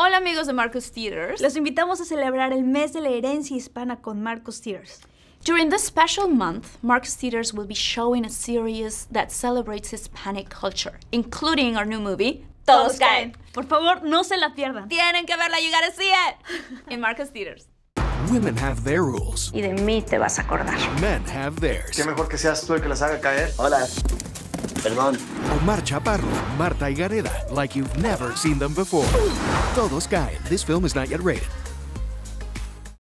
Hola amigos de Marcus Theaters. Los invitamos a celebrar el mes de la herencia hispana con Marcus Theaters. During this special month, Marcus Theaters will be showing a series that celebrates Hispanic culture, including our new movie, Todos caen. Por favor, no se la pierdan. Tienen que verla, you gotta see it. In Marcus Theaters. Women have their rules. Y de mí te vas a acordar. Men have theirs. Qué mejor que seas tú el que las haga caer. Hola. Perdón. Omar Chaparro, Marta y Gareda, like you've never seen them before. Todos caen. This film is not yet rated.